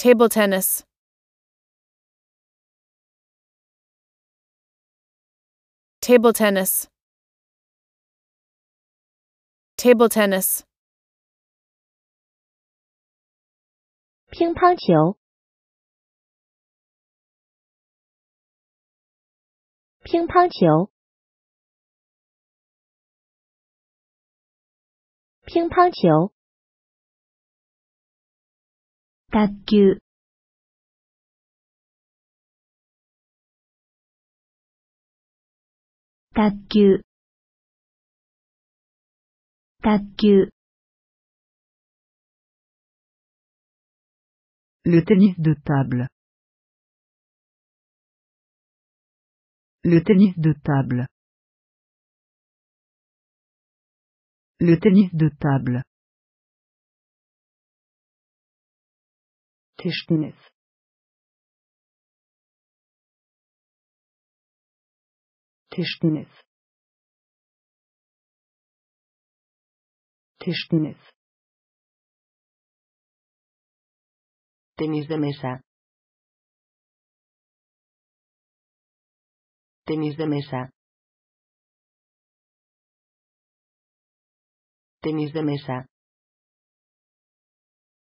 Table tennis. Table tennis. Table tennis. 乒乓球，乒乓球，乒乓球。 卓球，卓球，卓球。 Le tennis de table. Le tennis de table. Le tennis de table. Tischtennis. Tischtennis. Tischtennis. Tenis de mesa. Tenis de mesa. Tenis de mesa.